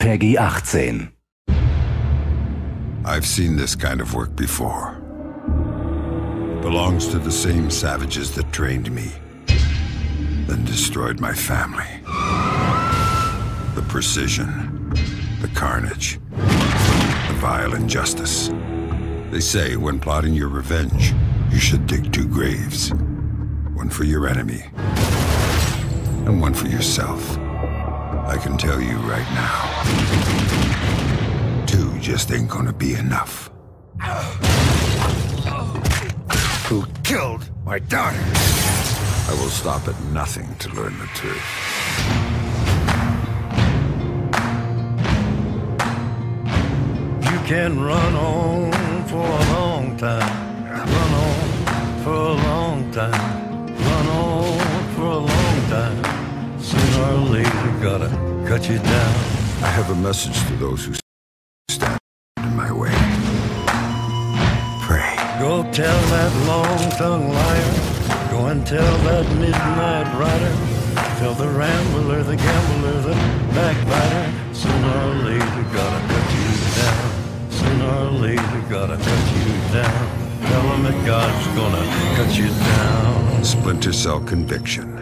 PEGI 18. I've seen this kind of work before. Belongs to the same savages that trained me, then destroyed my family. The precision, the carnage, the vile injustice. They say when plotting your revenge, you should dig two graves. One for your enemy, and one for yourself. I can tell you right now, two just ain't gonna be enough. Who killed my daughter? I will stop at nothing to learn the truth. You can run on for a long time. Later, gotta cut you down. I have a message to those who stand in my way. Pray. Go tell that long-tongued liar. Go and tell that midnight rider. Tell the rambler, the gambler, the backbiter. Sooner or later, gotta cut you down. Sooner or later, gotta cut you down. Tell them that God's gonna cut you down. Splinter Cell Conviction.